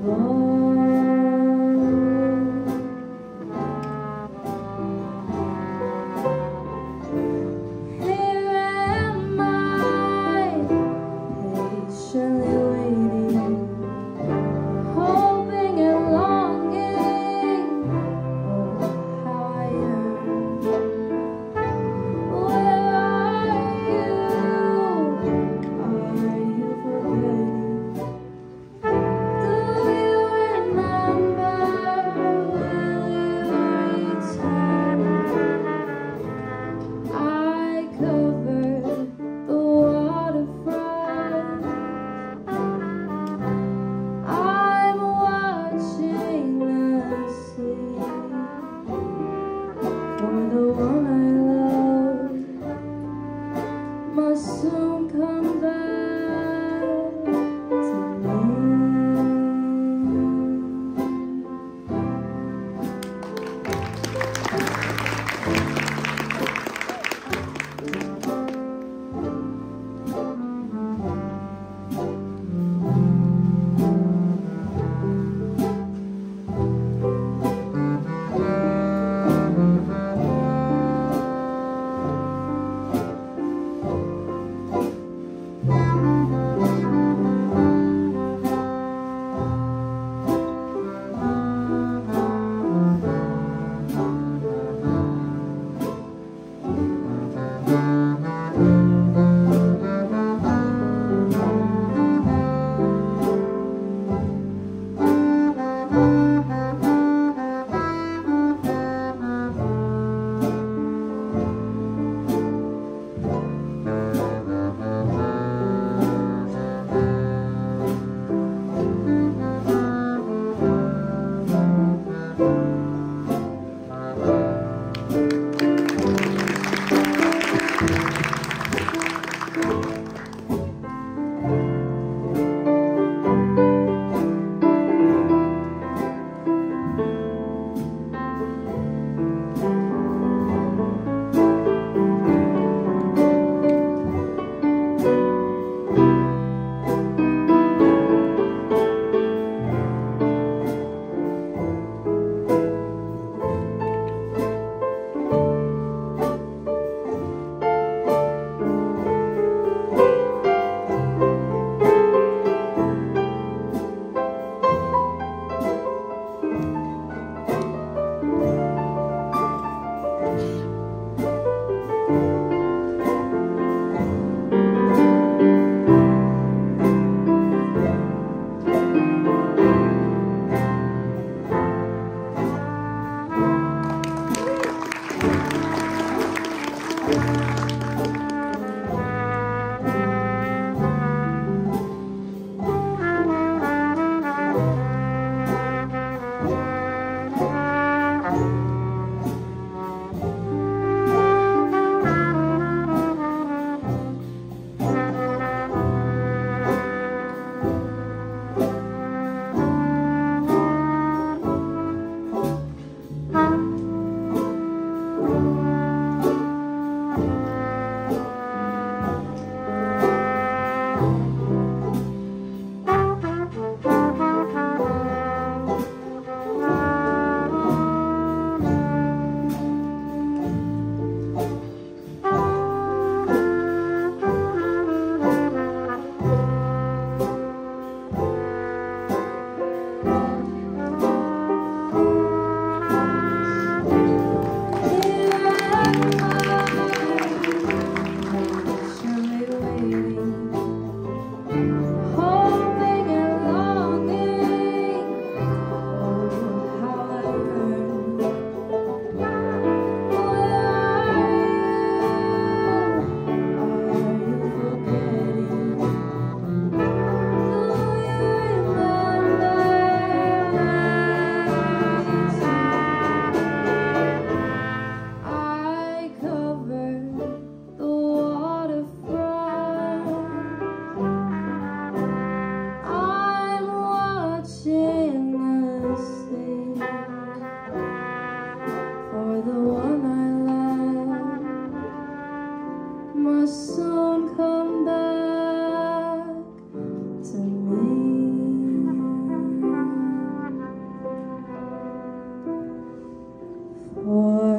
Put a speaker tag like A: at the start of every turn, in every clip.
A: alone.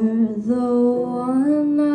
A: The one